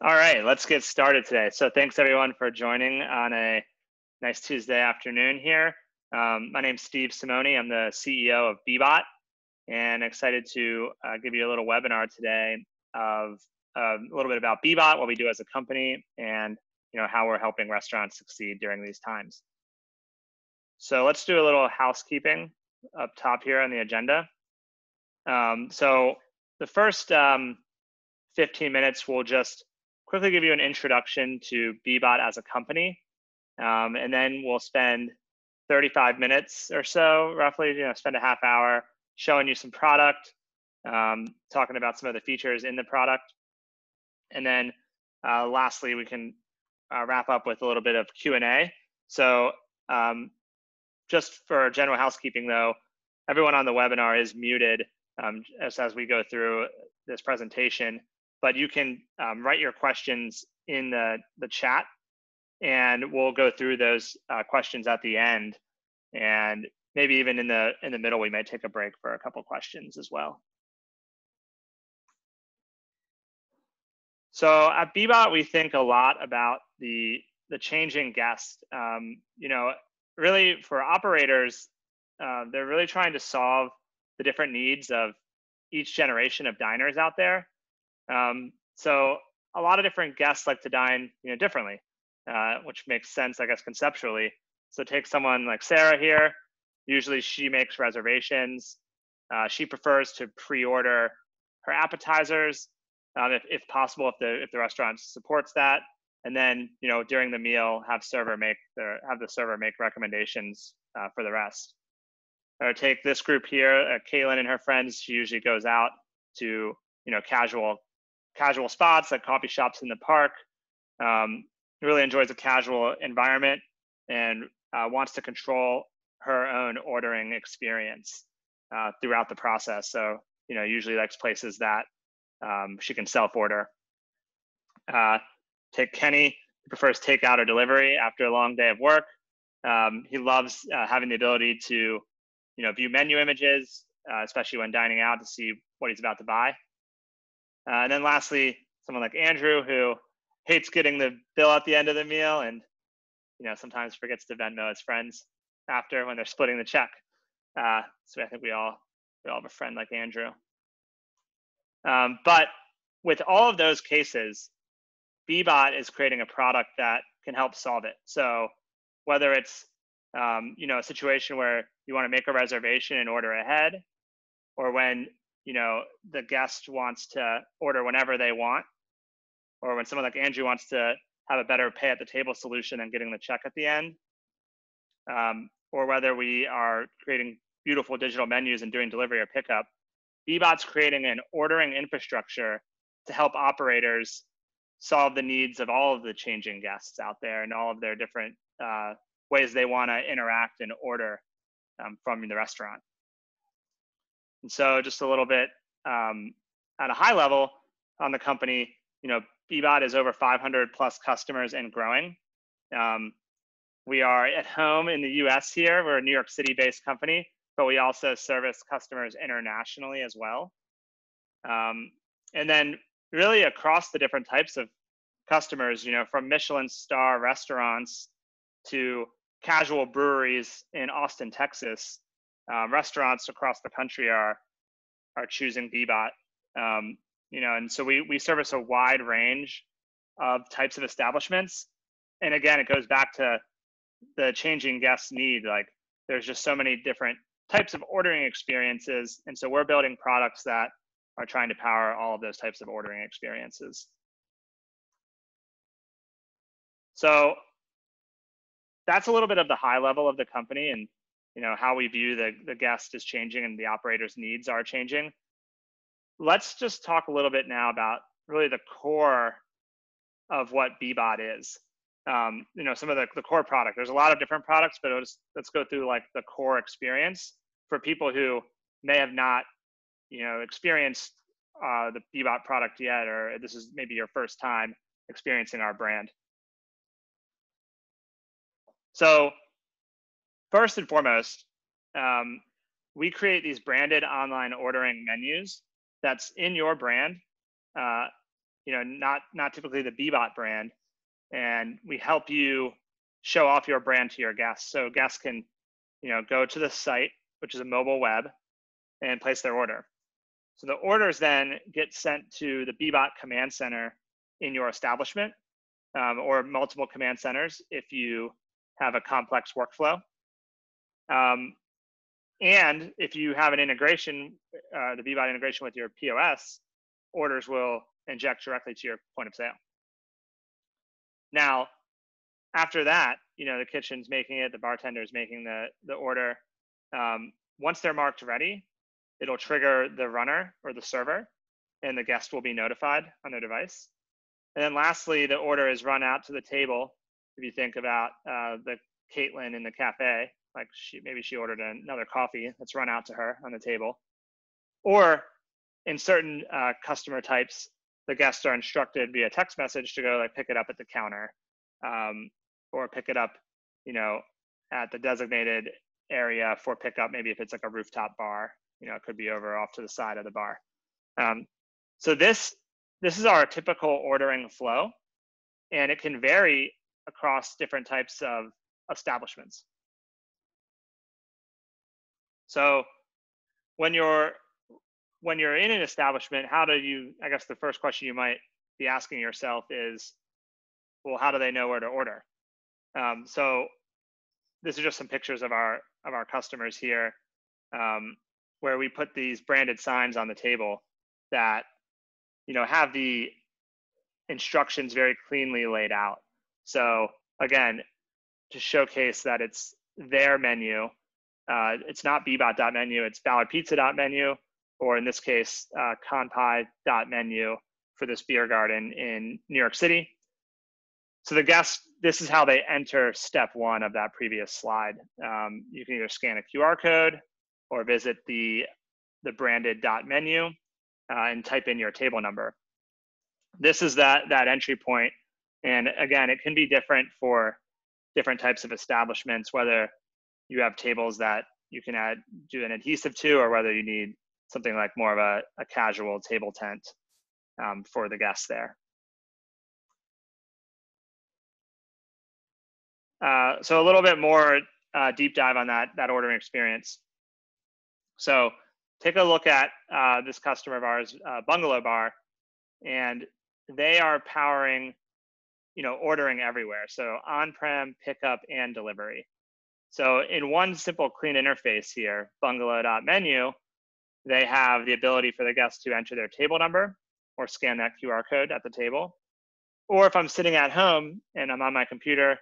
All right, let's get started today. So thanks everyone for joining on a nice Tuesday afternoon here. Um, my name's Steve Simoni. I'm the CEO of Bbot and excited to uh, give you a little webinar today of uh, a little bit about Bbot, what we do as a company, and you know how we're helping restaurants succeed during these times. So let's do a little housekeeping up top here on the agenda. Um, so the first um, 15 minutes, we'll just quickly give you an introduction to Bbot as a company, um, and then we'll spend 35 minutes or so, roughly, you know, spend a half hour showing you some product, um, talking about some of the features in the product, and then uh, lastly, we can uh, wrap up with a little bit of Q&A. So um, just for general housekeeping though, everyone on the webinar is muted um, as, as we go through this presentation but you can um, write your questions in the, the chat and we'll go through those uh, questions at the end. And maybe even in the in the middle we might take a break for a couple questions as well. So at bbot we think a lot about the the changing guest um, you know really for operators uh, they're really trying to solve the different needs of each generation of diners out there um, so a lot of different guests like to dine, you know, differently, uh, which makes sense, I guess, conceptually. So take someone like Sarah here. Usually she makes reservations. Uh, she prefers to pre-order her appetizers, um, if, if possible, if the if the restaurant supports that, and then you know during the meal have server make the have the server make recommendations uh, for the rest. Or take this group here, uh, Kaylin and her friends. She usually goes out to you know casual casual spots like coffee shops in the park. Um, really enjoys a casual environment and uh, wants to control her own ordering experience uh, throughout the process. So, you know, usually likes places that um, she can self-order. Uh, take Kenny, he prefers takeout or delivery after a long day of work. Um, he loves uh, having the ability to, you know, view menu images, uh, especially when dining out to see what he's about to buy. Uh, and then lastly, someone like Andrew who hates getting the bill at the end of the meal and you know sometimes forgets to Venmo his friends after when they're splitting the check. Uh, so I think we all we all have a friend like Andrew. Um, but with all of those cases, Bbot is creating a product that can help solve it. So whether it's um, you know a situation where you want to make a reservation and order ahead, or when you know the guest wants to order whenever they want or when someone like andrew wants to have a better pay at the table solution and getting the check at the end. Um, or whether we are creating beautiful digital menus and doing delivery or pickup Bbot's creating an ordering infrastructure to help operators solve the needs of all of the changing guests out there and all of their different uh, ways they want to interact and order um, from the restaurant and so just a little bit um, at a high level on the company, you know, Bbot is over 500 plus customers and growing. Um, we are at home in the US here. We're a New York City based company, but we also service customers internationally as well. Um, and then really across the different types of customers, you know, from Michelin star restaurants to casual breweries in Austin, Texas, um, restaurants across the country are are choosing Bbot. Um, you know, and so we we service a wide range of types of establishments. And again, it goes back to the changing guest need. Like there's just so many different types of ordering experiences, and so we're building products that are trying to power all of those types of ordering experiences. So that's a little bit of the high level of the company and you know how we view the, the guest is changing and the operator's needs are changing. Let's just talk a little bit now about really the core of what bbot is. Um, you know some of the, the core product. There's a lot of different products but let's, let's go through like the core experience for people who may have not you know experienced uh, the bbot product yet or this is maybe your first time experiencing our brand. So First and foremost, um, we create these branded online ordering menus that's in your brand. Uh, you know, not not typically the Bbot brand, and we help you show off your brand to your guests. So guests can, you know, go to the site, which is a mobile web, and place their order. So the orders then get sent to the Bbot command center in your establishment, um, or multiple command centers if you have a complex workflow. Um, and if you have an integration, uh, the Bbot integration with your POS, orders will inject directly to your point of sale. Now, after that, you know, the kitchen's making it, the bartender's making the, the order. Um, once they're marked ready, it'll trigger the runner or the server, and the guest will be notified on their device. And then lastly, the order is run out to the table. If you think about uh, the Caitlin in the cafe, like she maybe she ordered another coffee that's run out to her on the table, or in certain uh, customer types, the guests are instructed via text message to go like pick it up at the counter, um, or pick it up, you know, at the designated area for pickup. Maybe if it's like a rooftop bar, you know, it could be over off to the side of the bar. Um, so this this is our typical ordering flow, and it can vary across different types of establishments. So when you're when you're in an establishment, how do you? I guess the first question you might be asking yourself is, well, how do they know where to order? Um, so this is just some pictures of our of our customers here, um, where we put these branded signs on the table that you know have the instructions very cleanly laid out. So again, to showcase that it's their menu. Uh, it's not bbot.menu, it's ballardpizza.menu, or in this case, uh, conpie.menu for this beer garden in New York City. So the guests, this is how they enter step one of that previous slide. Um, you can either scan a QR code or visit the, the branded dot menu uh, and type in your table number. This is that, that entry point. And again, it can be different for different types of establishments, whether you have tables that you can add do an adhesive to, or whether you need something like more of a, a casual table tent um, for the guests there. Uh, so a little bit more uh, deep dive on that that ordering experience. So take a look at uh, this customer of ours, uh, Bungalow Bar, and they are powering, you know, ordering everywhere. So on-prem, pickup, and delivery. So in one simple clean interface here, bungalow.menu, they have the ability for the guests to enter their table number or scan that QR code at the table. Or if I'm sitting at home and I'm on my computer,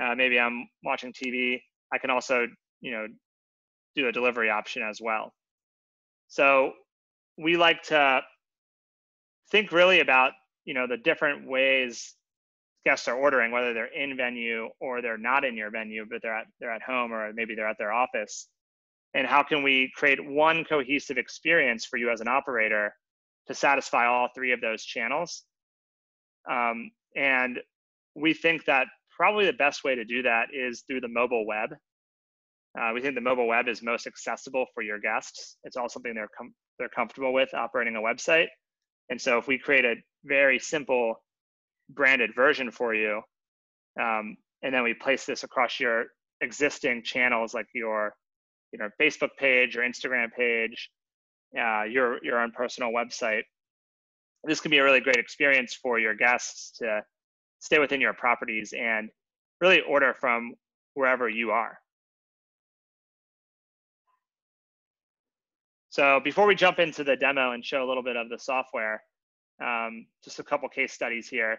uh, maybe I'm watching TV, I can also, you know, do a delivery option as well. So we like to think really about, you know, the different ways guests are ordering, whether they're in venue or they're not in your venue, but they're at they're at home or maybe they're at their office. And how can we create one cohesive experience for you as an operator to satisfy all three of those channels? Um, and we think that probably the best way to do that is through the mobile web. Uh, we think the mobile web is most accessible for your guests. It's all something they're com- they're comfortable with operating a website. And so if we create a very simple branded version for you. Um, and then we place this across your existing channels like your you know Facebook page, your Instagram page, uh, your your own personal website. This can be a really great experience for your guests to stay within your properties and really order from wherever you are. So before we jump into the demo and show a little bit of the software, um, just a couple case studies here.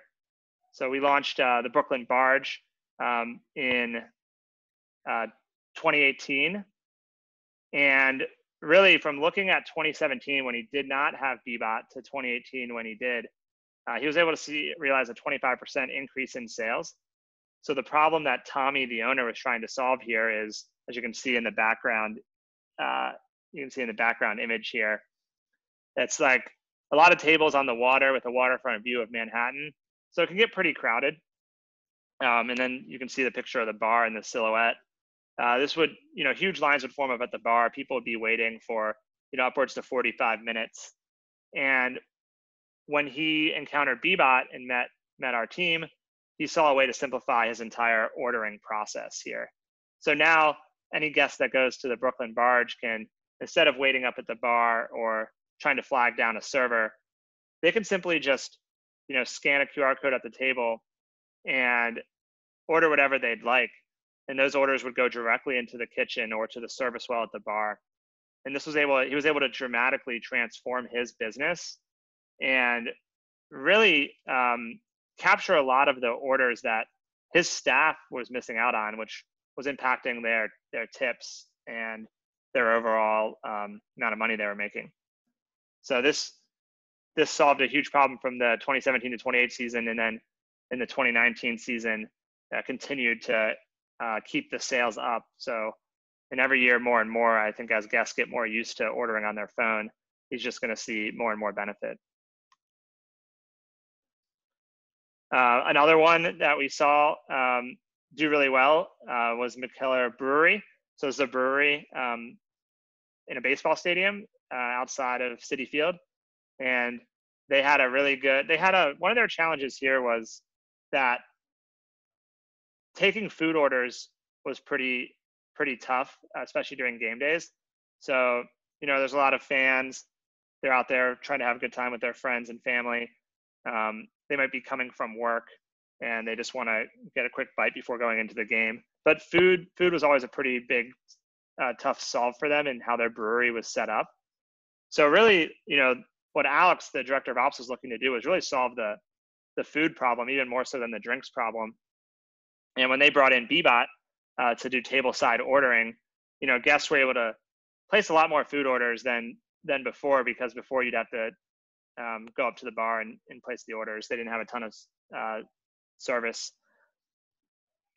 So we launched uh, the Brooklyn Barge um, in uh, 2018. And really from looking at 2017 when he did not have Bbot to 2018 when he did, uh, he was able to see realize a 25% increase in sales. So the problem that Tommy, the owner, was trying to solve here is, as you can see in the background, uh, you can see in the background image here, it's like a lot of tables on the water with a waterfront view of Manhattan. So it can get pretty crowded. Um, and then you can see the picture of the bar and the silhouette. Uh, this would, you know, huge lines would form up at the bar. People would be waiting for, you know, upwards to 45 minutes. And when he encountered Bbot and met met our team, he saw a way to simplify his entire ordering process here. So now any guest that goes to the Brooklyn Barge can, instead of waiting up at the bar or trying to flag down a server, they can simply just, you know, scan a QR code at the table and order whatever they'd like. And those orders would go directly into the kitchen or to the service well at the bar. And this was able, he was able to dramatically transform his business and really um, capture a lot of the orders that his staff was missing out on, which was impacting their their tips and their overall um, amount of money they were making. So this this solved a huge problem from the 2017 to 28 season, and then in the 2019 season, uh, continued to uh, keep the sales up. So, and every year more and more, I think as guests get more used to ordering on their phone, he's just going to see more and more benefit. Uh, another one that we saw um, do really well uh, was Mikkeller Brewery. So it's a brewery um, in a baseball stadium uh, outside of Citi Field, and they had a really good. They had a one of their challenges here was that taking food orders was pretty pretty tough, especially during game days. So you know, there's a lot of fans. They're out there trying to have a good time with their friends and family. Um, they might be coming from work and they just want to get a quick bite before going into the game. But food food was always a pretty big uh, tough solve for them and how their brewery was set up. So really, you know, what Alex, the director of ops, was looking to do was really solve the the food problem even more so than the drinks problem. And when they brought in Bbot uh, to do table side ordering, you know, guests were able to place a lot more food orders than than before because before you'd have to um, go up to the bar and, and place the orders. They didn't have a ton of uh, service.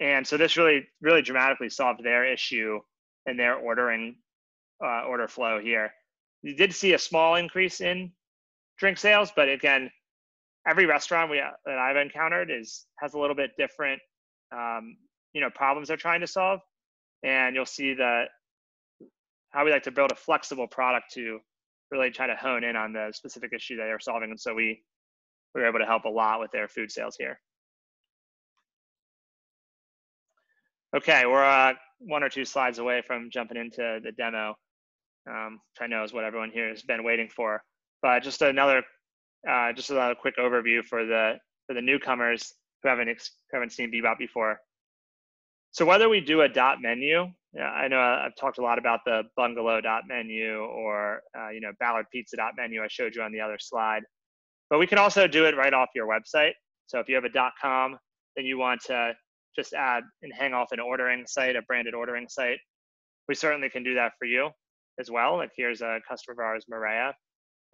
And so this really, really dramatically solved their issue and their ordering uh, order flow here. You did see a small increase in drink sales, but again, every restaurant we that I've encountered is has a little bit different, um, you know, problems they're trying to solve, and you'll see that how we like to build a flexible product to really try to hone in on the specific issue they are solving. And so we, we were able to help a lot with their food sales here. Okay, we're uh, one or two slides away from jumping into the demo, um, which I know is what everyone here has been waiting for. But just another, uh, just a quick overview for the for the newcomers who haven't who haven't seen Bbot before. So whether we do a dot menu yeah, I know uh, I've talked a lot about the bungalow dot menu or uh, you know Ballard Pizza dot menu I showed you on the other slide, but we can also do it right off your website. So if you have a dot com, then you want to just add and hang off an ordering site, a branded ordering site. We certainly can do that for you as well. Like here's a customer of ours, Maria,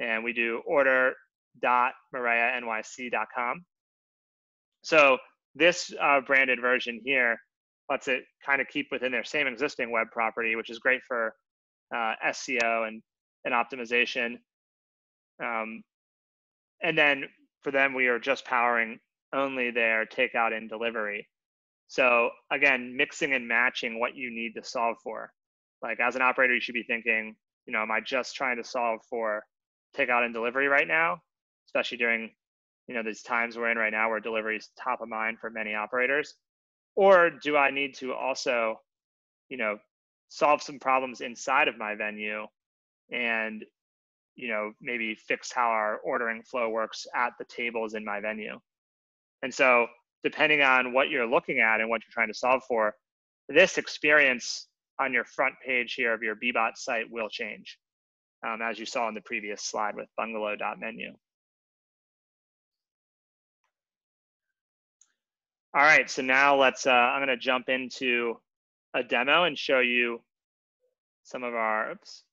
and we do order. So this uh, branded version here lets it kind of keep within their same existing web property, which is great for uh, SEO and, and optimization. Um, and then for them, we are just powering only their takeout and delivery. So again, mixing and matching what you need to solve for. Like as an operator, you should be thinking, you know, am I just trying to solve for takeout and delivery right now, especially during, you know, these times we're in right now where delivery is top of mind for many operators. Or do i need to also you know solve some problems inside of my venue and you know maybe fix how our ordering flow works at the tables in my venue? And so depending on what you're looking at and what you're trying to solve for this experience on your front page here of your bbot site will change um, as you saw in the previous slide with bungalow.menu All right, so now let's, uh, I'm gonna jump into a demo and show you some of our, oops,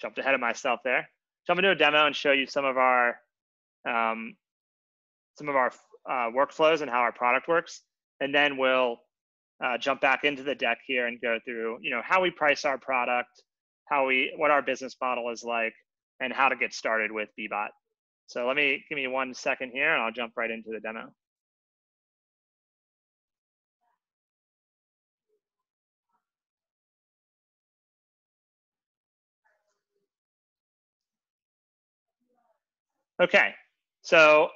jumped ahead of myself there. Jump into a demo and show you some of our, um, some of our uh, workflows and how our product works. And then we'll uh, jump back into the deck here and go through, you know, how we price our product, how we, what our business model is like, and how to get started with Bbot. So let me, give me one second here and I'll jump right into the demo. Okay, So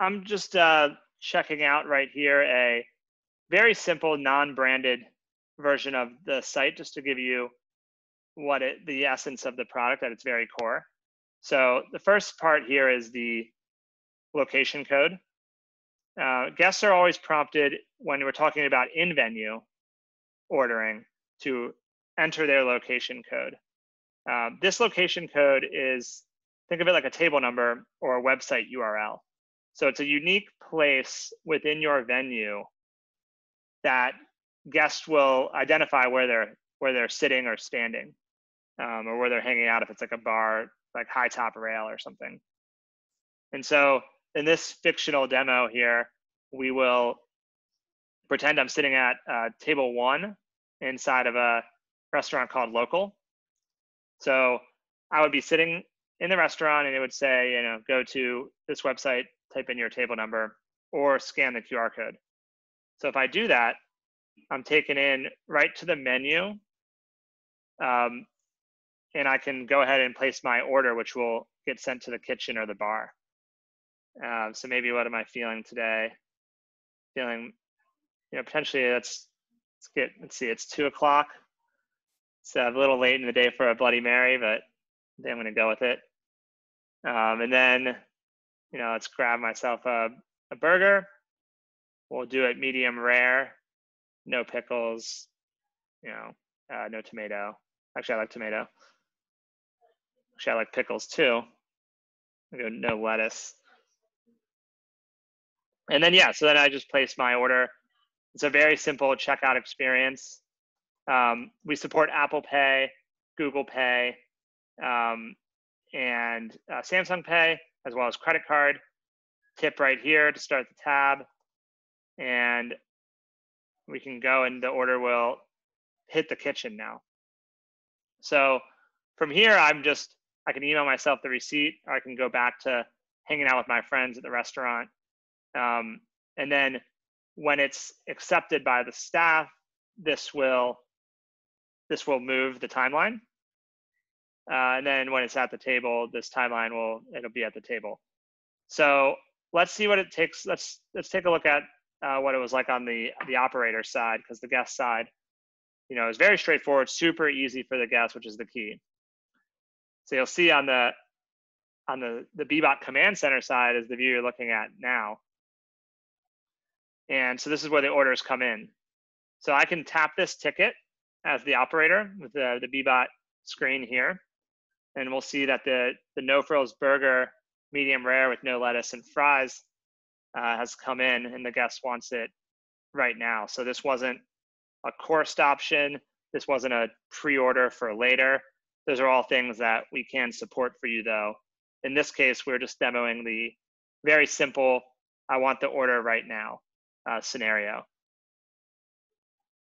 I'm just uh, checking out right here a very simple non-branded version of the site just to give you what it the essence of the product at its very core. So the first part here is the location code. Uh, guests are always prompted when we're talking about in-venue ordering to enter their location code. Um, this location code is, think of it like a table number or a website URL. So it's a unique place within your venue that guests will identify where they're where they're sitting or standing, um, or where they're hanging out if it's like a bar, like high top rail or something. And so in this fictional demo here, we will pretend I'm sitting at uh, table one inside of a restaurant called Local. So I would be sitting in the restaurant and it would say, you know, go to this website, type in your table number, or scan the QR code. So if I do that, I'm taken in right to the menu. Um, and I can go ahead and place my order, which will get sent to the kitchen or the bar. Uh, so maybe what am I feeling today? Feeling, you know, potentially let's, let's get, let's see, it's two o'clock. It's a little late in the day for a Bloody Mary, but I'm going to go with it. Um, and then, you know, let's grab myself a, a burger. We'll do it medium rare, no pickles, you know, uh, no tomato. Actually, I like tomato. Actually, I like pickles too. I go no lettuce. And then, yeah, so then I just place my order. It's a very simple checkout experience. Um, we support Apple Pay, Google Pay, um, and uh, Samsung Pay, as well as credit card. Tip right here to start the tab. And we can go and the order will hit the kitchen now. So from here, I'm just, I can email myself the receipt, or I can go back to hanging out with my friends at the restaurant. Um, and then when it's accepted by the staff, this will this will move the timeline. Uh, and then when it's at the table, this timeline will, it'll be at the table. So let's see what it takes. Let's, let's take a look at uh, what it was like on the, the operator side, because the guest side, you know, is very straightforward, super easy for the guest, which is the key. So you'll see on the, on the, the Bbot command center side is the view you're looking at now. And so this is where the orders come in. So I can tap this ticket as the operator with the, the Bbot screen here. And we'll see that the, the no frills burger, medium rare with no lettuce and fries uh, has come in and the guest wants it right now. So this wasn't a coursed option. This wasn't a pre-order for later. Those are all things that we can support for you though. In this case, we're just demoing the very simple, I want the order right now uh, scenario.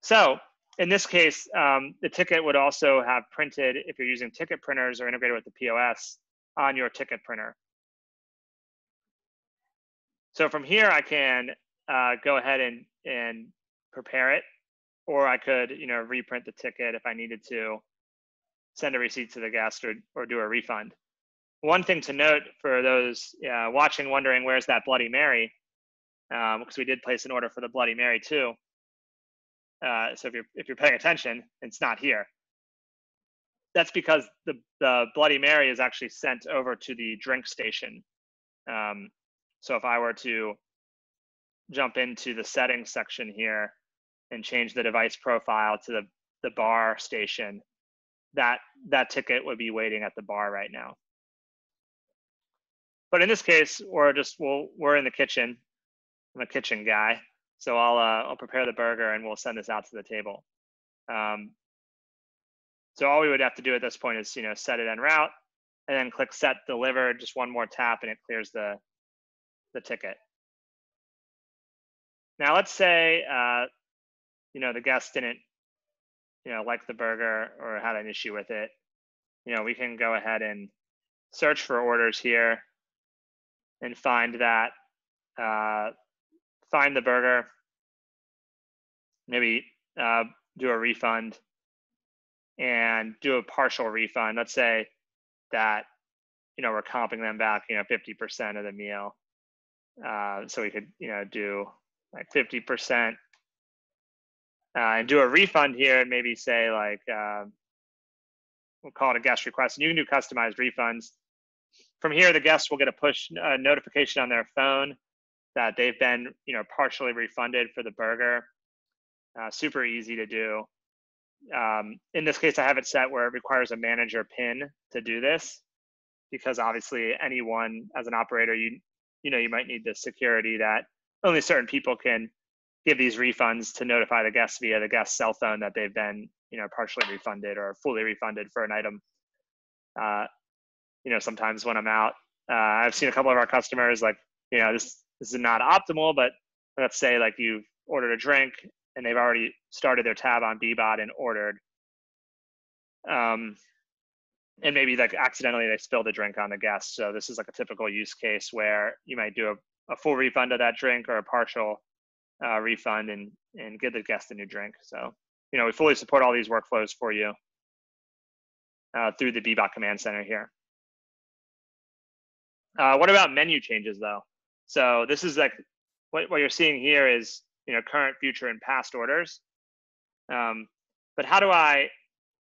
So in this case, um, the ticket would also have printed, if you're using ticket printers or integrated with the POS, on your ticket printer. So from here, I can uh, go ahead and, and prepare it, or I could, you know, reprint the ticket if I needed to, send a receipt to the guest or, or do a refund. One thing to note for those uh, watching, wondering where's that Bloody Mary, um, because we did place an order for the Bloody Mary too. Uh, so if you're if you're paying attention, it's not here. That's because the the Bloody Mary is actually sent over to the drink station. Um, so if I were to jump into the settings section here and change the device profile to the the bar station, that that ticket would be waiting at the bar right now. But in this case, we're just we'll, we're in the kitchen. I'm a kitchen guy. So I'll uh, I'll prepare the burger and we'll send this out to the table. Um, so all we would have to do at this point is you know set it en route, and then click set delivered. Just one more tap and it clears the the ticket. Now let's say uh, you know the guest didn't you know like the burger or had an issue with it. You know we can go ahead and search for orders here and find that uh, find the burger, maybe uh, do a refund and do a partial refund. Let's say that you know, we're comping them back, you know, 50% of the meal. Uh, so we could, you know, do like 50% uh, and do a refund here and maybe say like, uh, we'll call it a guest request. And you can do customized refunds. From here, the guests will get a push uh, notification on their phone that they've been, you know, partially refunded for the burger. Uh, super easy to do. Um, in this case, I have it set where it requires a manager pin to do this because obviously anyone as an operator, you you know, you might need the security that only certain people can give these refunds to notify the guests via the guest cell phone that they've been, you know, partially refunded or fully refunded for an item. Uh, you know, sometimes when I'm out, uh, I've seen a couple of our customers like, you know, this this is not optimal, but let's say like you've ordered a drink and they've already started their tab on Bbot and ordered. Um, and maybe like accidentally they spilled a drink on the guest. So this is like a typical use case where you might do a, a full refund of that drink or a partial uh, refund and and give the guest a new drink. So you know we fully support all these workflows for you uh, through the Bbot command center here. Uh, what about menu changes though? So this is like what, what you're seeing here is you know current, future, and past orders. Um, but how do I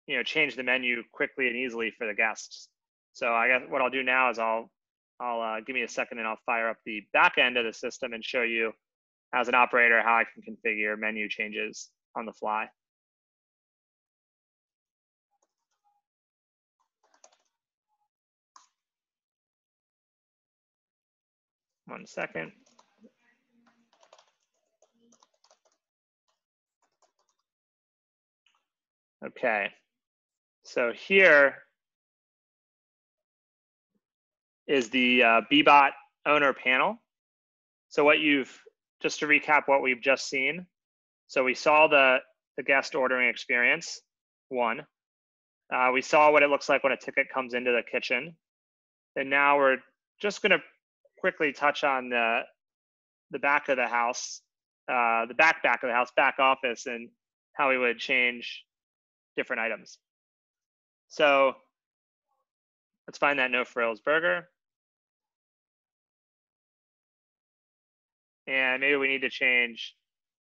you know change the menu quickly and easily for the guests. So I guess what I'll do now is I'll I'll uh, give me a second and I'll fire up the back end of the system and show you as an operator how I can configure menu changes on the fly. One second. Okay, so here is the uh, Bbot owner panel. So what you've, just to recap what we've just seen. So we saw the, the guest ordering experience, one. Uh, we saw what it looks like when a ticket comes into the kitchen. And now we're just gonna quickly touch on the, the back of the house, uh, the back back of the house, back office, and how we would change different items. So let's find that no frills burger. And maybe we need to change,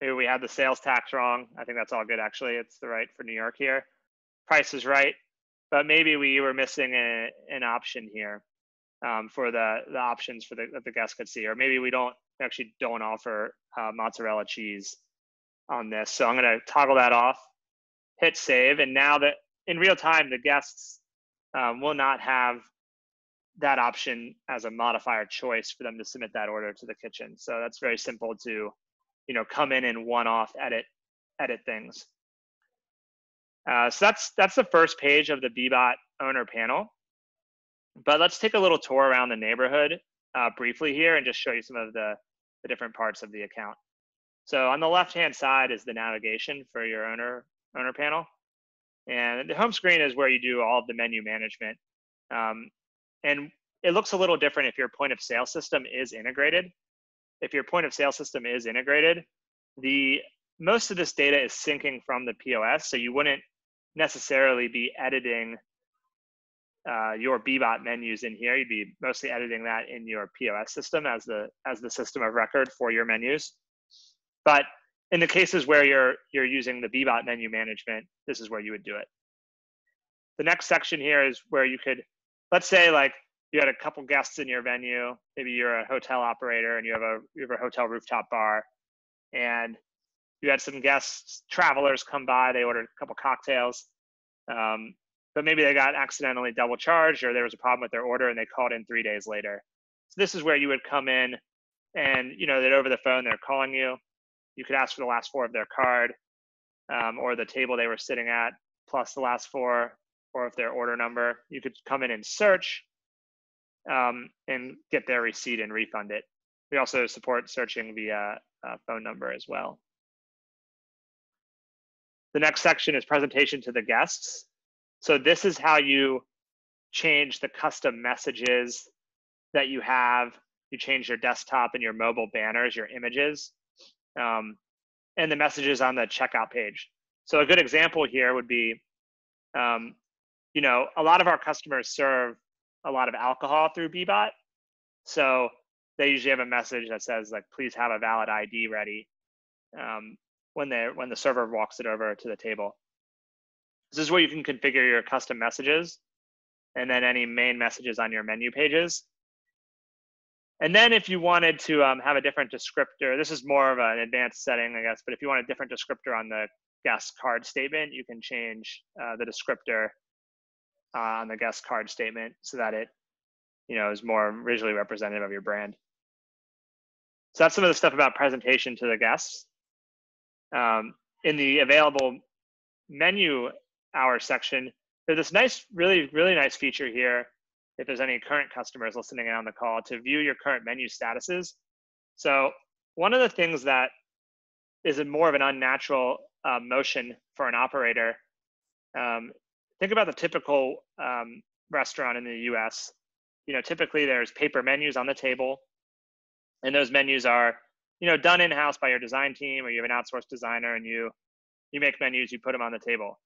maybe we had the sales tax wrong. I think that's all good actually. It's the right for New York here. Price is right, but maybe we were missing a, an option here um, for the, the options for the, that the guests could see, or maybe we don't actually don't offer uh, mozzarella cheese on this. So I'm gonna toggle that off, hit save, and now that in real time, the guests um, will not have that option as a modifier choice for them to submit that order to the kitchen. So that's very simple to, you know, come in and one-off edit edit things. Uh, so that's that's the first page of the Bbot owner panel. But let's take a little tour around the neighborhood uh, briefly here and just show you some of the, the different parts of the account. So on the left-hand side is the navigation for your owner owner panel. And the home screen is where you do all of the menu management. Um, and it looks a little different if your point of sale system is integrated. If your point of sale system is integrated, the most of this data is syncing from the POS, so you wouldn't necessarily be editing uh, your Bbot menus in here. You'd be mostly editing that in your POS system as the as the system of record for your menus. But in the cases where you're you're using the Bbot menu management, this is where you would do it. The next section here is where you could, let's say like you had a couple guests in your venue, maybe you're a hotel operator and you have a you have a hotel rooftop bar, and you had some guests, travelers come by, they ordered a couple cocktails, um, but maybe they got accidentally double charged or there was a problem with their order and they called in three days later. So this is where you would come in and you know that over the phone they're calling you. You could ask for the last four of their card um, or the table they were sitting at plus the last four or if their order number. You could come in and search um, and get their receipt and refund it. We also support searching via uh, phone number as well. The next section is presentation to the guests. So this is how you change the custom messages that you have. You change your desktop and your mobile banners, your images um, and the messages on the checkout page. So a good example here would be, um, you know, a lot of our customers serve a lot of alcohol through Bbot. So they usually have a message that says like, please have a valid ID ready um, when they when the server walks it over to the table. This is where you can configure your custom messages and then any main messages on your menu pages. And then if you wanted to um, have a different descriptor, this is more of an advanced setting, I guess, but if you want a different descriptor on the guest card statement, you can change uh, the descriptor uh, on the guest card statement so that it, you know, is more visually representative of your brand. So that's some of the stuff about presentation to the guests. Um, in the available menu hour section, there's this nice, really, really nice feature here. If there's any current customers listening in on the call to view your current menu statuses. So one of the things that is a more of an unnatural uh, motion for an operator. Um, think about the typical um, restaurant in the U.S. You know, typically there's paper menus on the table, and those menus are, you know, done in house by your design team, or you have an outsourced designer, and you you make menus, you put them on the table.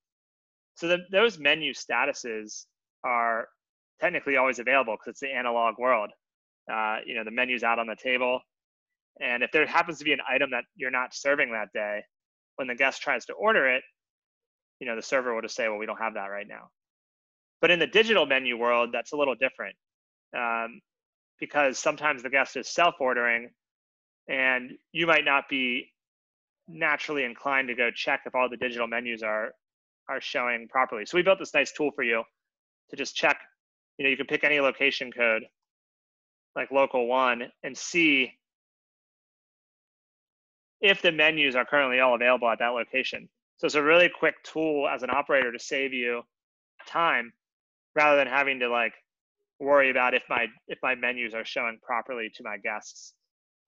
So the, those menu statuses are technically always available because it's the analog world. Uh, you know, the menu's out on the table. And if there happens to be an item that you're not serving that day, when the guest tries to order it, you know, the server will just say, well, we don't have that right now. But in the digital menu world, that's a little different um, because sometimes the guest is self-ordering and you might not be naturally inclined to go check if all the digital menus are are showing properly. So we built this nice tool for you to just check. You know, you can pick any location code, like local one, and see if the menus are currently all available at that location. So it's a really quick tool as an operator to save you time rather than having to like worry about if my if my menus are showing properly to my guests.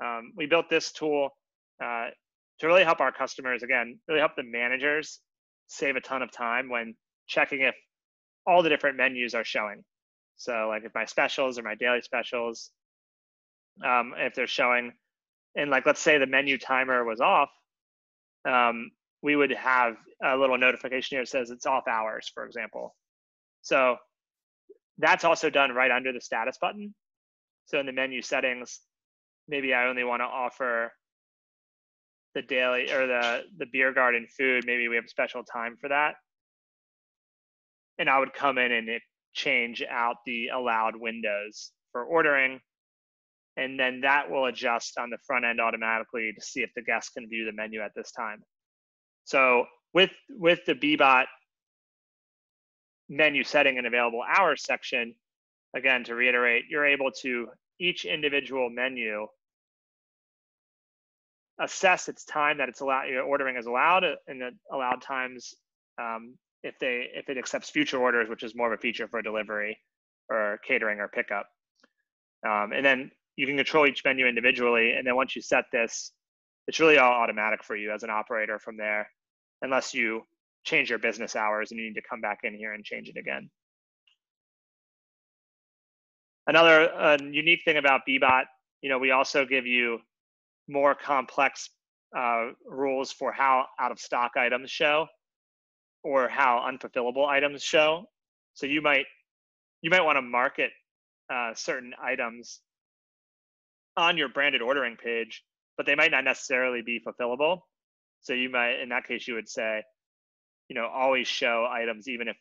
Um, we built this tool uh, to really help our customers again, really help the managers save a ton of time when checking if all the different menus are showing. So like if my specials or my daily specials, um, if they're showing, and like let's say the menu timer was off, um, we would have a little notification here that says it's off hours, for example. So that's also done right under the status button. So in the menu settings, maybe I only want to offer the daily or the the beer garden food maybe we have a special time for that and i would come in and change out the allowed windows for ordering and then that will adjust on the front end automatically to see if the guest can view the menu at this time so with with the bbot menu setting and available hours section again to reiterate you're able to each individual menu assess its time that it's allowed your ordering is allowed and the allowed times um, if they if it accepts future orders which is more of a feature for delivery or catering or pickup. Um, and then you can control each menu individually and then once you set this it's really all automatic for you as an operator from there unless you change your business hours and you need to come back in here and change it again another uh, unique thing about bbot you know we also give you more complex uh, rules for how out of stock items show or how unfulfillable items show. So you might you might want to market uh, certain items on your branded ordering page, but they might not necessarily be fulfillable. So you might, in that case, you would say, you know, always show items even if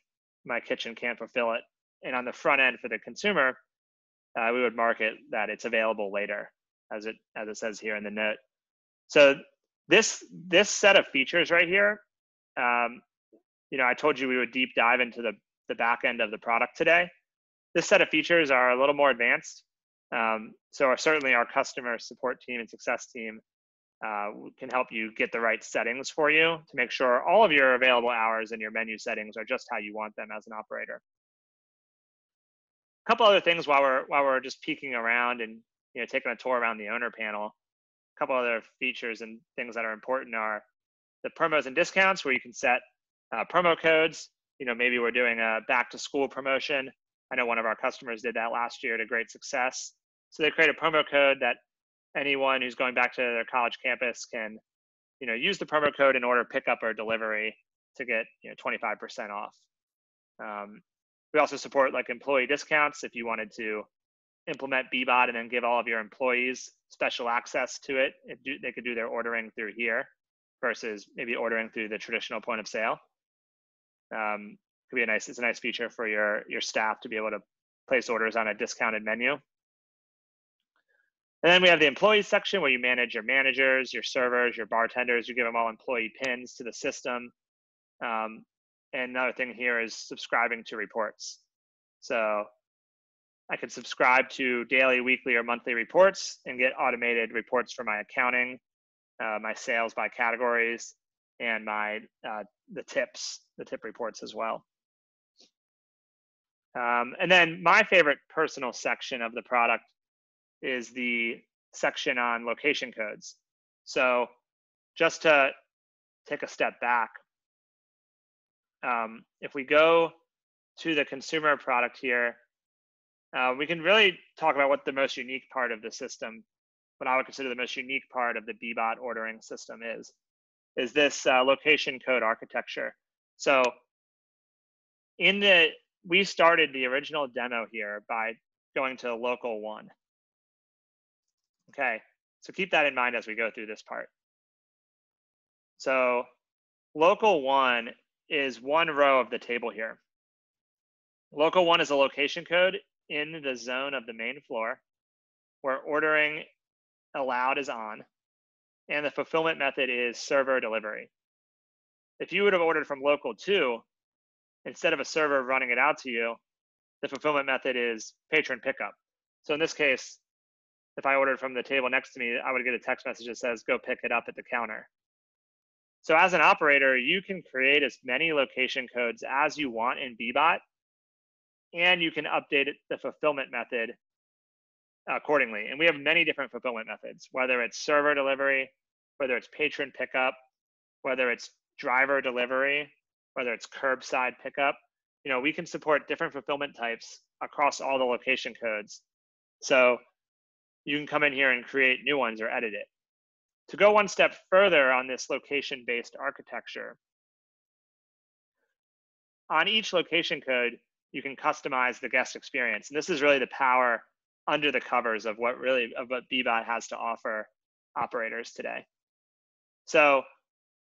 my kitchen can't fulfill it. And on the front end for the consumer, uh, we would market that it's available later as it as it says here in the note. So this this set of features right here, um, you know, I told you we would deep dive into the the back end of the product today. This set of features are a little more advanced. Um, so our, certainly our customer support team and success team uh, can help you get the right settings for you to make sure all of your available hours and your menu settings are just how you want them as an operator. A couple other things while we're while we're just peeking around and you know, taking a tour around the owner panel. A couple other features and things that are important are the promos and discounts where you can set uh, promo codes. You know, maybe we're doing a back to school promotion. I know one of our customers did that last year to great success. So they create a promo code that anyone who's going back to their college campus can, you know, use the promo code in order pickup or delivery to get you know 25% off. Um, We also support like employee discounts if you wanted to implement Bbot and then give all of your employees special access to it. Do, they could do their ordering through here versus maybe ordering through the traditional point of sale. Um, could be a nice, it's a nice feature for your, your staff to be able to place orders on a discounted menu. And then we have the employees section where you manage your managers, your servers, your bartenders. You give them all employee pins to the system. Um, and another thing here is subscribing to reports. So I can subscribe to daily, weekly, or monthly reports and get automated reports for my accounting, uh, my sales by categories, and my uh, the tips, the tip reports as well. Um, and then my favorite personal section of the product is the section on location codes. So just to take a step back, um, if we go to the consumer product here, uh, we can really talk about what the most unique part of the system, what I would consider the most unique part of the Bbot ordering system is, is this uh, location code architecture. So in the, we started the original demo here by going to local one. Okay, so keep that in mind as we go through this part. So local one is one row of the table here. Local one is a location code in the zone of the main floor where ordering allowed is on and the fulfillment method is server delivery. If you would have ordered from local two, instead of a server running it out to you, the fulfillment method is patron pickup. So in this case, if I ordered from the table next to me, I would get a text message that says, go pick it up at the counter. So as an operator, you can create as many location codes as you want in Bbot, and you can update the fulfillment method accordingly. And we have many different fulfillment methods, whether it's server delivery, whether it's patron pickup, whether it's driver delivery, whether it's curbside pickup. You know, we can support different fulfillment types across all the location codes. So you can come in here and create new ones or edit it. To go one step further on this location-based architecture, on each location code, you can customize the guest experience. And this is really the power under the covers of what really of what Bbot has to offer operators today. So,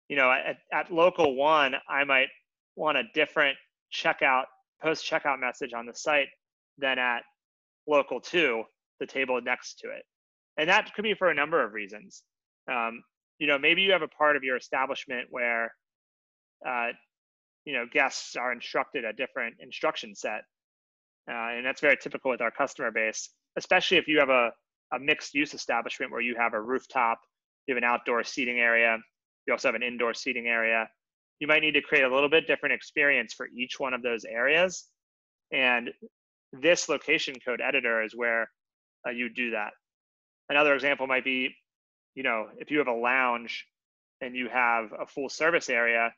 you know, at, at local one, I might want a different checkout, post checkout message on the site than at local two the table next to it. And that could be for a number of reasons. Um, you know, maybe you have a part of your establishment where, uh, you know, guests are instructed a different instruction set. Uh, and that's very typical with our customer base, especially if you have a, a mixed use establishment where you have a rooftop, you have an outdoor seating area, you also have an indoor seating area. You might need to create a little bit different experience for each one of those areas. And this location code editor is where uh, you do that. Another example might be, you know, if you have a lounge and you have a full service area,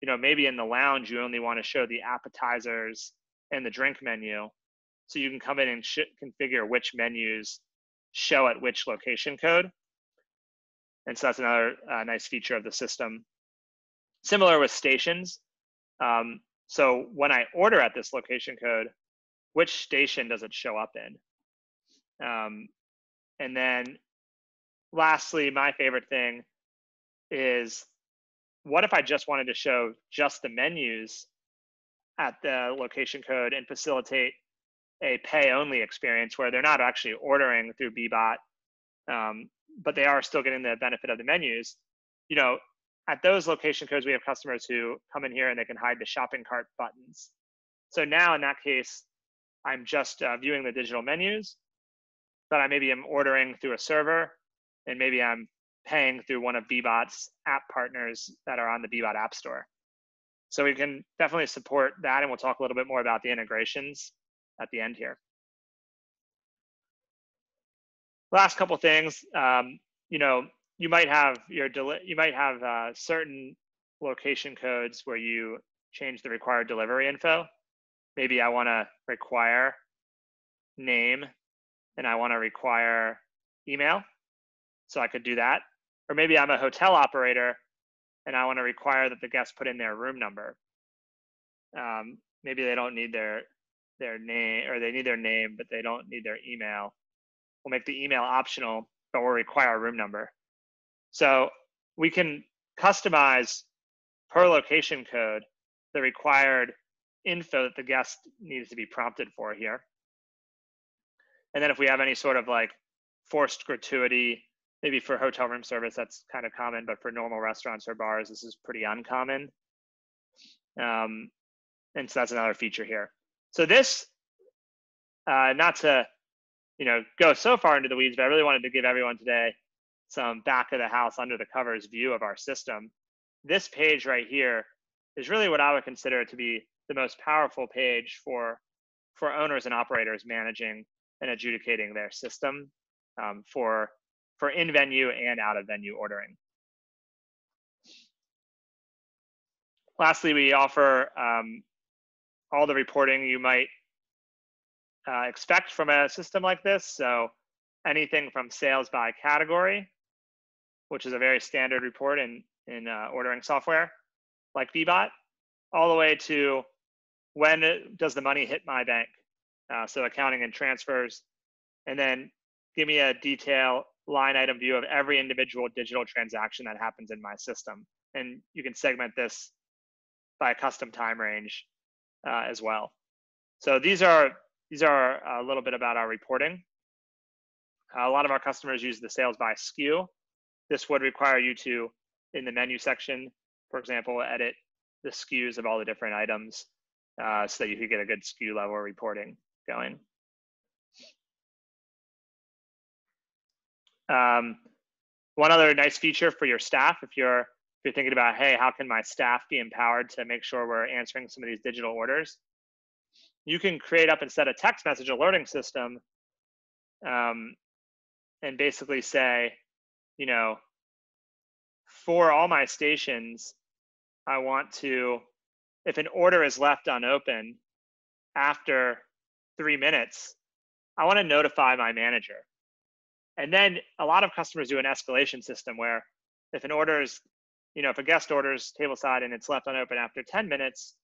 you know, maybe in the lounge you only want to show the appetizers and the drink menu. So you can come in and configure which menus show at which location code. And so that's another uh, nice feature of the system. Similar with stations. Um, so when I order at this location code, which station does it show up in? Um, and then lastly, my favorite thing is what if I just wanted to show just the menus at the location code and facilitate a pay only experience where they're not actually ordering through Bbot, um, but they are still getting the benefit of the menus. You know, at those location codes, we have customers who come in here and they can hide the shopping cart buttons. So now in that case, I'm just uh, viewing the digital menus but I maybe am ordering through a server and maybe I'm paying through one of Bbot's app partners that are on the Bbot App Store. So we can definitely support that, and we'll talk a little bit more about the integrations at the end here. Last couple things, um, you know, you might have your you might have uh, certain location codes where you change the required delivery info. Maybe I want to require name and I want to require email. So I could do that. Or maybe I'm a hotel operator and I want to require that the guests put in their room number. Um, maybe they don't need their their name or they need their name, but they don't need their email. We'll make the email optional, but we'll require a room number. So we can customize per location code the required info that the guest needs to be prompted for here. And then if we have any sort of like forced gratuity, maybe for hotel room service, that's kind of common, but for normal restaurants or bars, this is pretty uncommon. Um, and so that's another feature here. So this, uh, not to, you know, go so far into the weeds, but I really wanted to give everyone today some back of the house under the covers view of our system. This page right here is really what I would consider to be the most powerful page for for owners and operators managing and adjudicating their system um, for for in venue and out of venue ordering. Lastly, we offer um, all the reporting you might uh, expect from a system like this. So anything from sales by category, which is a very standard report in, in uh, ordering software like Bbot, all the way to when does the money hit my bank? Uh, so accounting and transfers, and then give me a detail line item view of every individual digital transaction that happens in my system. And you can segment this by a custom time range uh, as well. So these are these are a little bit about our reporting. A lot of our customers use the sales by SKU. This would require you to, in the menu section, for example, edit the SKUs of all the different items uh, so that you could get a good SKU level reporting going. Um, one other nice feature for your staff, if you're if you're thinking about, hey, how can my staff be empowered to make sure we're answering some of these digital orders? You can create up instead a text message alerting system um, and basically say, you know, for all my stations, I want to, if an order is left unopened after three minutes, I want to notify my manager. And then a lot of customers do an escalation system where if an order is, you know, if a guest orders tableside and it's left unopened after 10 minutes,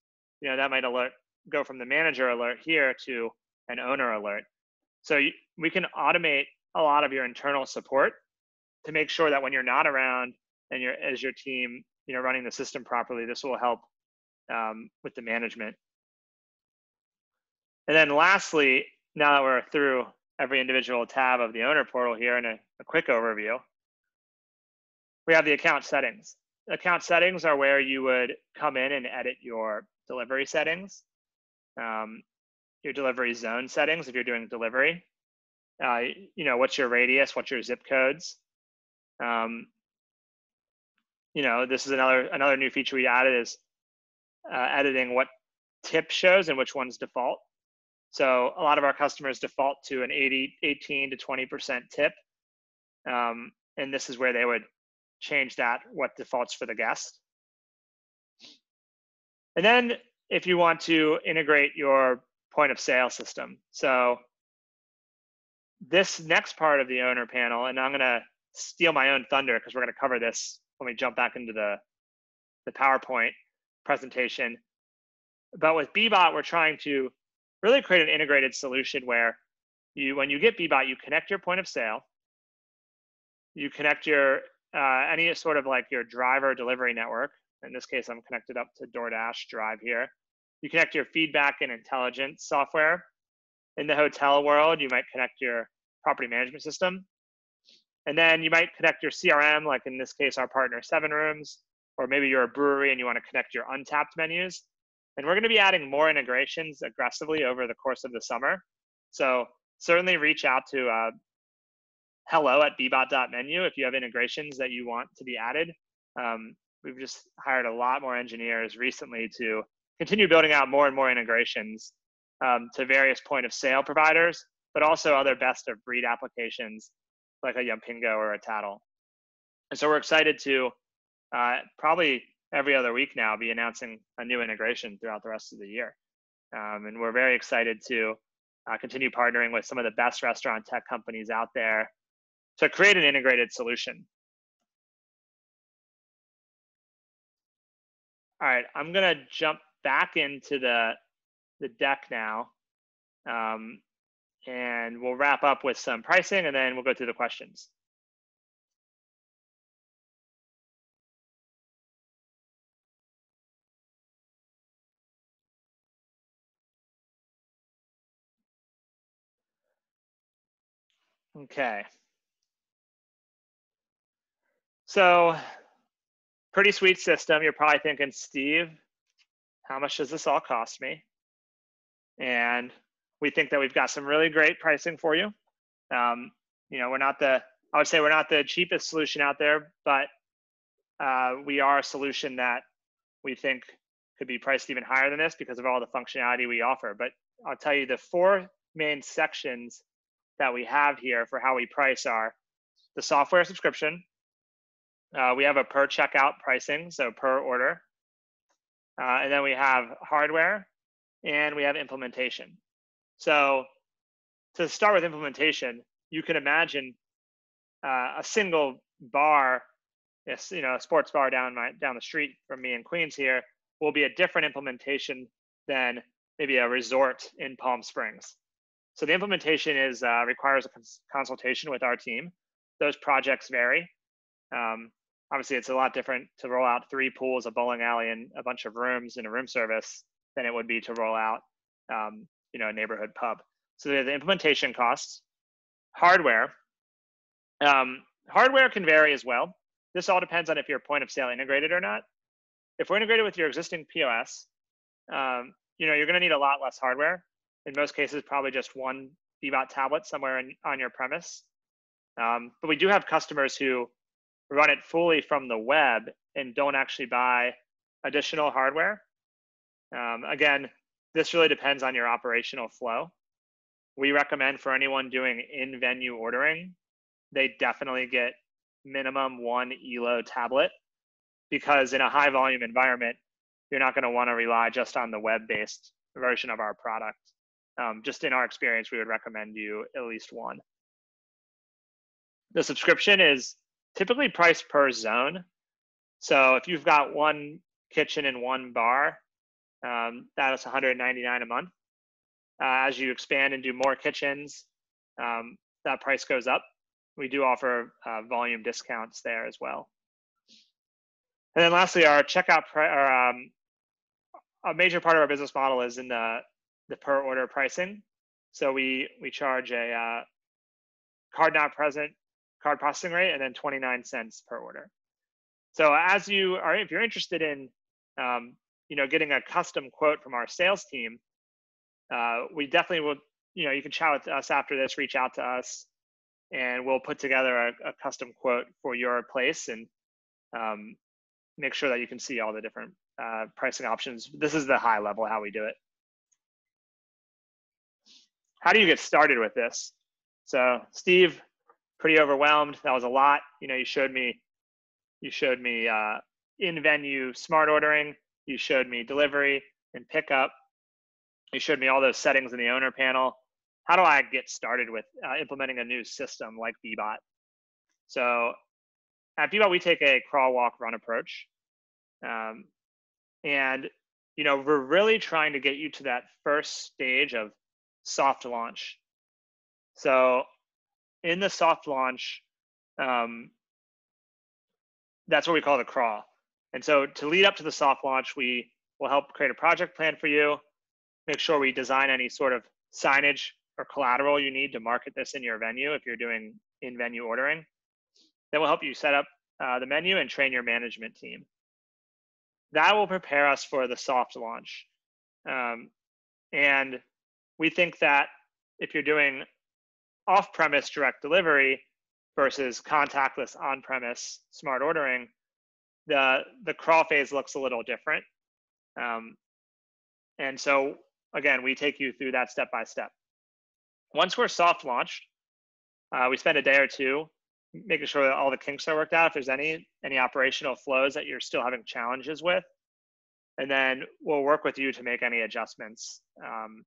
you know, that might alert go from the manager alert here to an owner alert. So you, we can automate a lot of your internal support to make sure that when you're not around and you're as your team, you know, running the system properly, this will help um, with the management. And then lastly, now that we're through every individual tab of the owner portal here in a, a quick overview, we have the account settings. Account settings are where you would come in and edit your delivery settings, um, your delivery zone settings if you're doing delivery. Uh, you know, what's your radius, what's your zip codes. Um, you know, this is another another new feature we added is uh, editing what tip shows and which ones default. So a lot of our customers default to an 80, 18 to 20% tip. Um, and this is where they would change that, what defaults for the guest. And then if you want to integrate your point of sale system. So this next part of the owner panel, and I'm gonna steal my own thunder because we're gonna cover this when we jump back into the, the PowerPoint presentation. But with Bbot, we're trying to really create an integrated solution where you, when you get Bbot, you connect your point of sale, you connect your uh, any sort of like your driver delivery network. In this case, I'm connected up to DoorDash Drive here. You connect your feedback and intelligence software. In the hotel world, you might connect your property management system. And then you might connect your CRM, like in this case, our partner SevenRooms, or maybe you're a brewery and you want to connect your Untappd menus. And we're going to be adding more integrations aggressively over the course of the summer. So certainly reach out to uh, hello at bbot.menu if you have integrations that you want to be added. Um, we've just hired a lot more engineers recently to continue building out more and more integrations um, to various point of sale providers, but also other best of breed applications like a Yumpingo or a Tattle. And so we're excited to uh, probably every other week now be announcing a new integration throughout the rest of the year. Um, and we're very excited to uh, continue partnering with some of the best restaurant tech companies out there to create an integrated solution. All right, I'm gonna jump back into the, the deck now. Um, and we'll wrap up with some pricing and then we'll go through the questions. Okay. So pretty sweet system. You're probably thinking, Steve, how much does this all cost me? And we think that we've got some really great pricing for you. Um, you know, we're not the, I would say we're not the cheapest solution out there, but uh, we are a solution that we think could be priced even higher than this because of all the functionality we offer. But I'll tell you the four main sections that we have here for how we price are the software subscription. Uh, we have a per checkout pricing, so per order. Uh, and then we have hardware and we have implementation. So to start with implementation, you can imagine uh, a single bar, you know, a sports bar down my down the street from me in Queens here will be a different implementation than maybe a resort in Palm Springs. So the implementation is uh, requires a cons consultation with our team. Those projects vary. Um, obviously, it's a lot different to roll out three pools, a bowling alley, and a bunch of rooms in a room service than it would be to roll out, um, you know, a neighborhood pub. So the implementation costs, hardware. Um, hardware can vary as well. This all depends on if your point of sale integrated or not. If we're integrated with your existing POS, um, you know, you're going to need a lot less hardware in most cases, probably just one Bbot tablet somewhere in, on your premise. Um, but we do have customers who run it fully from the web and don't actually buy additional hardware. Um, again, this really depends on your operational flow. We recommend for anyone doing in-venue ordering, they definitely get minimum one ELO tablet because in a high volume environment, you're not going to want to rely just on the web-based version of our product um, just in our experience, we would recommend you at least one. The subscription is typically priced per zone. So if you've got one kitchen and one bar, um, that is 199 a month. Uh, as you expand and do more kitchens, um, that price goes up. We do offer uh, volume discounts there as well. And then lastly, our checkout, or, um, a major part of our business model is in the the per order pricing. So we we charge a uh, card not present card processing rate and then 29 cents per order. So as you are, if you're interested in, um, you know, getting a custom quote from our sales team, uh, we definitely will, you know, you can chat with us after this, reach out to us, and we'll put together a, a custom quote for your place and um, make sure that you can see all the different uh, pricing options. This is the high level how we do it how do you get started with this? So Steve, pretty overwhelmed. That was a lot. You know, you showed me, you showed me uh, in-venue smart ordering. You showed me delivery and pickup. You showed me all those settings in the owner panel. How do I get started with uh, implementing a new system like Bbot? So at Bbot, we take a crawl, walk, run approach. Um, and, you know, we're really trying to get you to that first stage of soft launch. So in the soft launch, um, that's what we call the crawl. And so to lead up to the soft launch, we will help create a project plan for you, make sure we design any sort of signage or collateral you need to market this in your venue if you're doing in-venue ordering. Then we'll help you set up uh, the menu and train your management team. That will prepare us for the soft launch. Um, and we think that if you're doing off-premise direct delivery versus contactless on-premise smart ordering, the the crawl phase looks a little different. Um, and so again, we take you through that step by step. Once we're soft launched, uh, we spend a day or two making sure that all the kinks are worked out. If there's any any operational flows that you're still having challenges with, and then we'll work with you to make any adjustments um,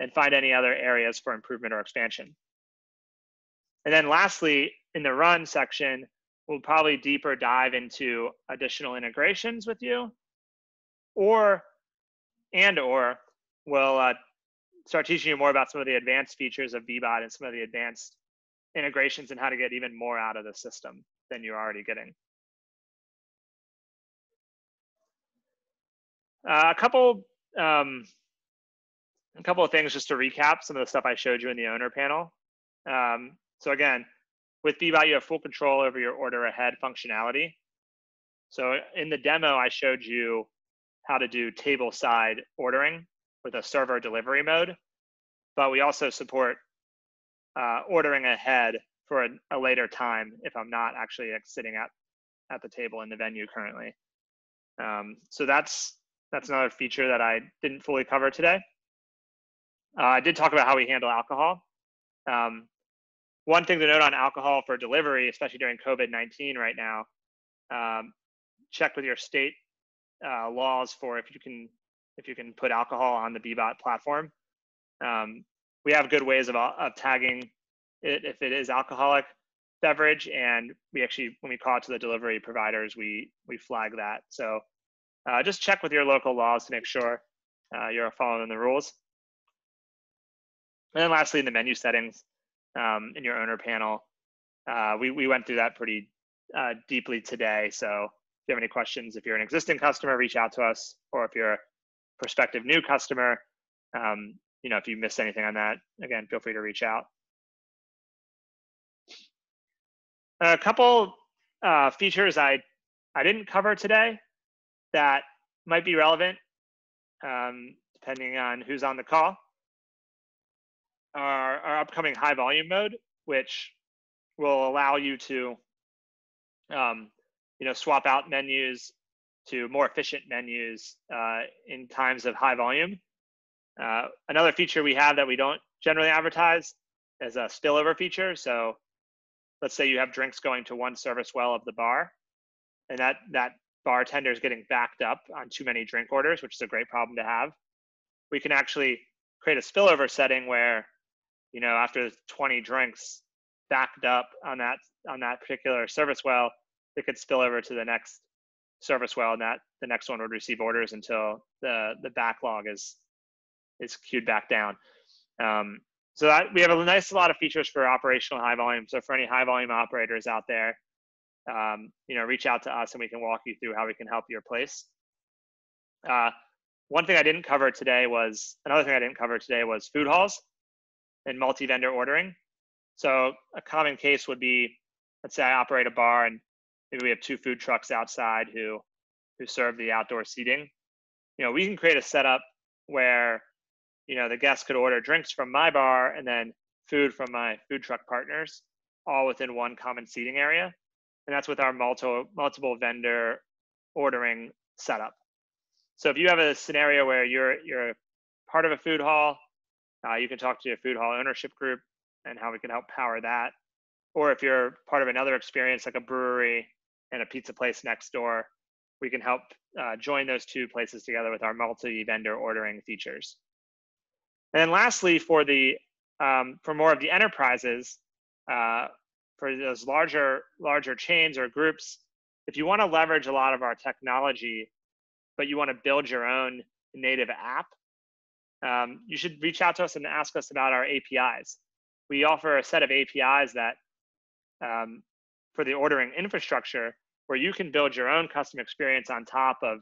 and find any other areas for improvement or expansion. And then lastly, in the run section, we'll probably deeper dive into additional integrations with you or and or we'll uh, start teaching you more about some of the advanced features of Bbot and some of the advanced integrations and how to get even more out of the system than you're already getting. Uh, a couple um, a couple of things just to recap some of the stuff I showed you in the owner panel. Um, so again, with Bbot, you have full control over your order ahead functionality. So in the demo, I showed you how to do table side ordering with a server delivery mode, but we also support uh, ordering ahead for a, a, later time if I'm not actually sitting at, at the table in the venue currently. Um, so that's that's another feature that I didn't fully cover today. Uh, I did talk about how we handle alcohol. Um, one thing to note on alcohol for delivery, especially during COVID-19 right now, um, check with your state uh, laws for if you can if you can put alcohol on the Bbot platform. Um, we have good ways of, of tagging it if it is alcoholic beverage, and we actually when we call it to the delivery providers, we we flag that. So uh, just check with your local laws to make sure uh, you're following the rules. And then lastly, in the menu settings um, in your owner panel, uh, we, we went through that pretty uh, deeply today. So if you have any questions, if you're an existing customer, reach out to us, or if you're a prospective new customer, um, you know, if you missed anything on that, again, feel free to reach out. A couple uh, features I, I didn't cover today that might be relevant um, depending on who's on the call. Our, our upcoming high volume mode, which will allow you to um, you know, swap out menus to more efficient menus uh, in times of high volume. Uh, another feature we have that we don't generally advertise is a spillover feature. So let's say you have drinks going to one service well of the bar, and that, that bartender is getting backed up on too many drink orders, which is a great problem to have. We can actually create a spillover setting where, you know, after 20 drinks backed up on that on that particular service well, it could spill over to the next service well, and that the next one would receive orders until the the backlog is is queued back down. Um, so that we have a nice lot of features for operational high volume. So for any high volume operators out there, um, you know, reach out to us and we can walk you through how we can help your place. Uh, one thing I didn't cover today was another thing I didn't cover today was food halls and multi-vendor ordering. So a common case would be, let's say I operate a bar and maybe we have two food trucks outside who who serve the outdoor seating. You know, we can create a setup where you know the guests could order drinks from my bar and then food from my food truck partners all within one common seating area and that's with our multiple multiple vendor ordering setup. So if you have a scenario where you're you're part of a food hall, uh, you can talk to your food hall ownership group and how we can help power that. Or if you're part of another experience like a brewery and a pizza place next door, we can help uh, join those two places together with our multi-vendor ordering features. And then lastly, for the um, for more of the enterprises, uh, for those larger larger chains or groups, if you want to leverage a lot of our technology, but you want to build your own native app, um, you should reach out to us and ask us about our APIs. We offer a set of APIs that um, for the ordering infrastructure where you can build your own custom experience on top of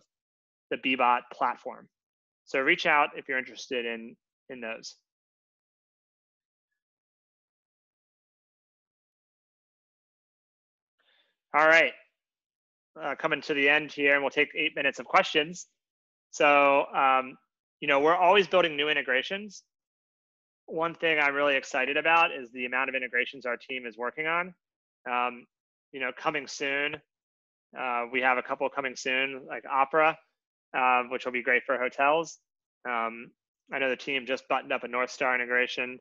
the Bbot platform. So reach out if you're interested in in those. All right, uh, coming to the end here, and we'll take eight minutes of questions. So, um, you know, we're always building new integrations. One thing I'm really excited about is the amount of integrations our team is working on. Um, you know, coming soon, uh, we have a couple coming soon, like Opera, uh, which will be great for hotels. Um, I know the team just buttoned up a North Star integration,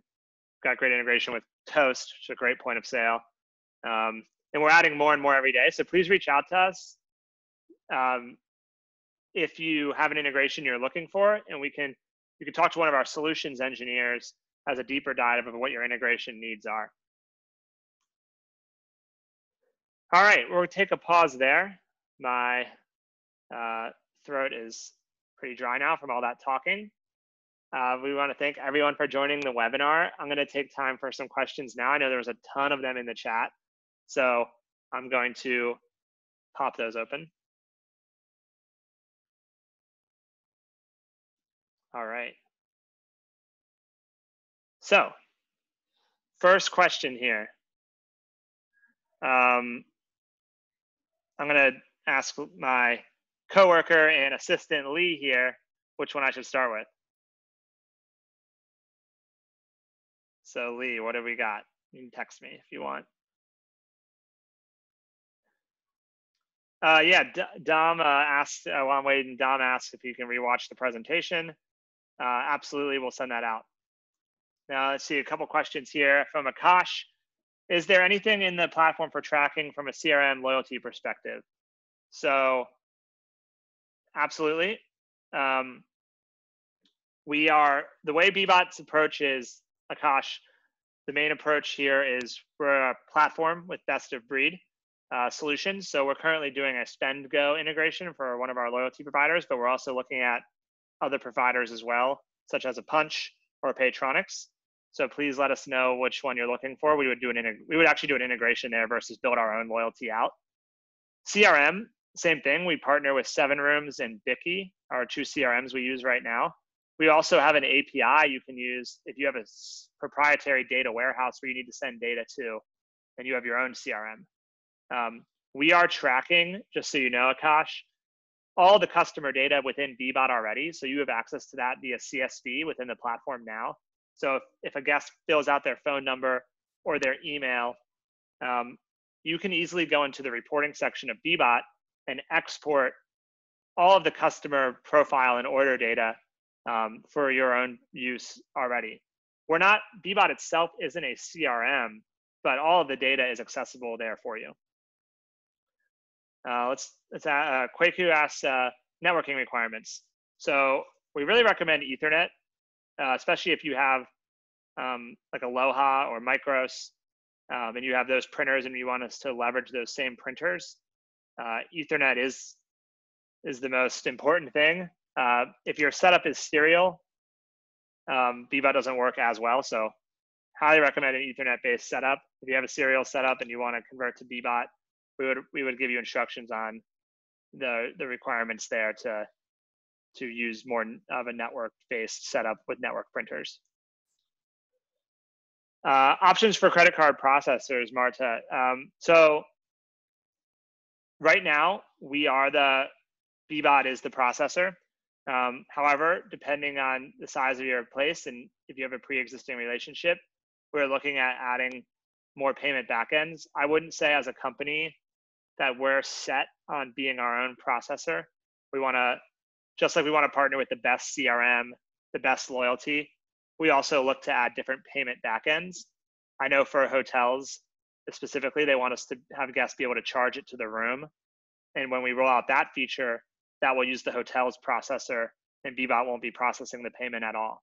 got great integration with Toast, which is a great point of sale. Um, and we're adding more and more every day. So please reach out to us um, if you have an integration you're looking for, and we can you can talk to one of our solutions engineers as a deeper dive of what your integration needs are. All right, we'll take a pause there. My uh, throat is pretty dry now from all that talking. Uh, we want to thank everyone for joining the webinar. I'm going to take time for some questions now. I know there was a ton of them in the chat, so I'm going to pop those open. All right. So, first question here. Um, I'm going to ask my coworker and assistant Lee here which one I should start with. So Lee, what have we got? You can text me if you want. Uh, yeah, D Dom uh, asked uh, while I'm waiting. Dom asked if you can rewatch the presentation. Uh, absolutely, we'll send that out. Now let's see a couple questions here from Akash. Is there anything in the platform for tracking from a CRM loyalty perspective? So, absolutely. Um, we are the way Bbot's approach is Akash. The main approach here is we're a platform with best of breed uh, solutions. So we're currently doing a Spendgo integration for one of our loyalty providers, but we're also looking at other providers as well, such as a Punchh or Paytronix. So please let us know which one you're looking for. We would do an we would actually do an integration there versus build our own loyalty out. CRM, same thing. We partner with SevenRooms and Bikky, our two CRMs we use right now. We also have an API you can use if you have a proprietary data warehouse where you need to send data to, and you have your own CRM. Um, we are tracking, just so you know, Akash, all the customer data within Bbot already. So you have access to that via CSV within the platform now. So if, if a guest fills out their phone number or their email, um, you can easily go into the reporting section of Bbot and export all of the customer profile and order data um, for your own use already. We're not, Bbot itself isn't a CRM, but all of the data is accessible there for you. Uh, let's, let's uh, Kwaku asks uh, networking requirements. So we really recommend Ethernet, uh, especially if you have um, like Aloha or Micros, um, and you have those printers and you want us to leverage those same printers. Uh, Ethernet is is the most important thing. Uh, if your setup is serial, um, doesn't work as well. So highly recommend an Ethernet-based setup. If you have a serial setup and you want to convert to Bbot, we would we would give you instructions on the the requirements there to to use more of a network-based setup with network printers. Uh, options for credit card processors, Marta. Um, so right now, we are the Bbot is the processor. Um, however, depending on the size of your place and if you have a pre-existing relationship, we're looking at adding more payment backends. I wouldn't say as a company that we're set on being our own processor. We want to, just like we want to partner with the best CRM, the best loyalty, we also look to add different payment backends. I know for hotels specifically, they want us to have guests be able to charge it to the room. And when we roll out that feature, that will use the hotel's processor and Bbot won't be processing the payment at all.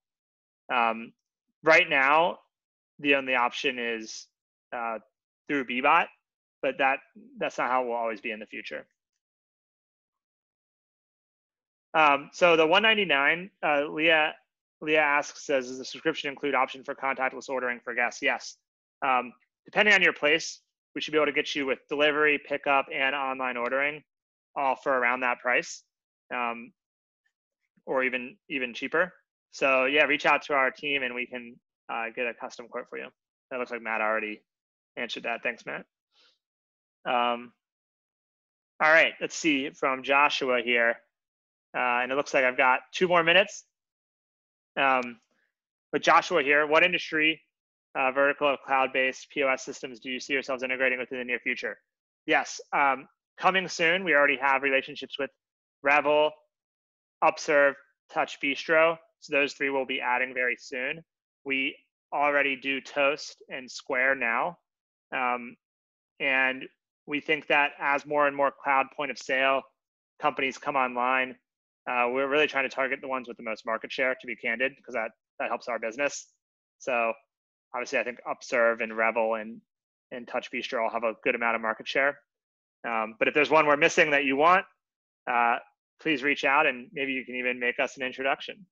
Um, right now, the only option is uh, through Bbot, but that that's not how it will always be in the future. Um, so the 199, uh, Leah Leah asks, does the subscription include option for contactless ordering for guests? Yes. Um, depending on your place, we should be able to get you with delivery, pickup, and online ordering all for around that price, um, or even even cheaper. So yeah, reach out to our team and we can uh, get a custom quote for you. That looks like Matt already answered that. Thanks, Matt. Um, all right, let's see from Joshua here. Uh, and it looks like I've got two more minutes. Um, but Joshua here, what industry uh, vertical of cloud-based POS systems do you see yourselves integrating with in the near future? Yes, um, coming soon. We already have relationships with Revel, Upserve, TouchBistro. So those three will be adding very soon. We already do Toast and Square now. Um, and we think that as more and more cloud point of sale companies come online, uh, we're really trying to target the ones with the most market share, to be candid, because that, that helps our business. So obviously, I think Upserve and Revel and, and TouchBistro all have a good amount of market share. Um, but if there's one we're missing that you want, uh, please reach out and maybe you can even make us an introduction.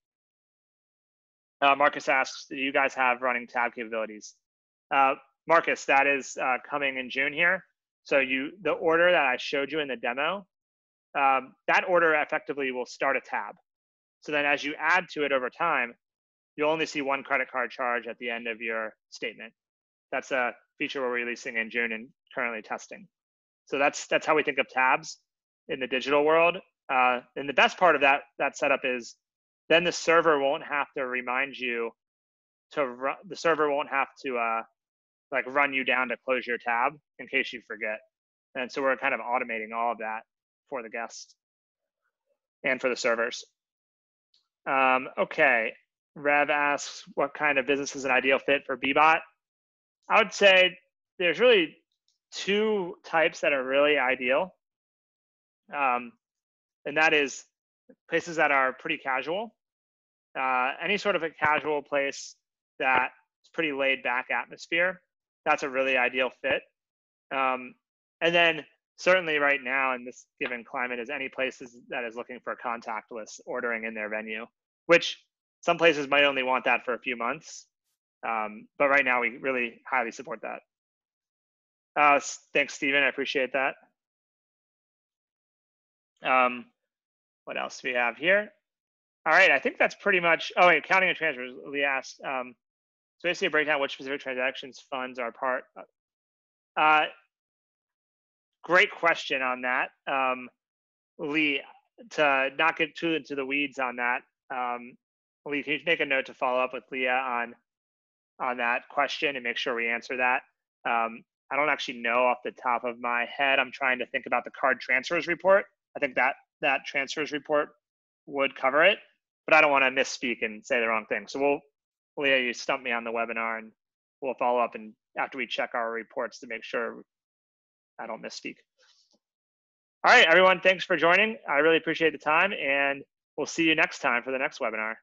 Uh, Marcus asks, do you guys have running tab capabilities? Uh, Marcus, that is uh, coming in June here. So you, the order that I showed you in the demo, um, that order effectively will start a tab. So then as you add to it over time, you'll only see one credit card charge at the end of your statement. That's a feature we're releasing in June and currently testing. So that's that's how we think of tabs in the digital world. Uh, and the best part of that that setup is then the server won't have to remind you to the server won't have to uh, like run you down to close your tab in case you forget. And so we're kind of automating all of that for the guests and for the servers. Um, okay, Rev asks, what kind of business is an ideal fit for Bbot? I would say there's really two types that are really ideal. Um, and that is places that are pretty casual. Uh, any sort of a casual place that's pretty laid back atmosphere, that's a really ideal fit. Um, and then certainly right now in this given climate is any places that is looking for contactless ordering in their venue, which some places might only want that for a few months. Um, but right now we really highly support that. Uh, thanks, Steven. I appreciate that. Um, what else do we have here? All right, I think that's pretty much, oh wait, counting and transfers, Lee asked. Um, so basically a breakdown which specific transactions funds are part. Uh, great question on that. Um, Lee, to not get too into the weeds on that, um, Lee, can you make a note to follow up with Leah on on that question and make sure we answer that? Um, I don't actually know off the top of my head. I'm trying to think about the card transfers report. I think that that transfers report would cover it, but I don't want to misspeak and say the wrong thing. So we'll, Leah, you stumped me on the webinar and we'll follow up and after we check our reports to make sure I don't misspeak. All right, everyone, thanks for joining. I really appreciate the time and we'll see you next time for the next webinar.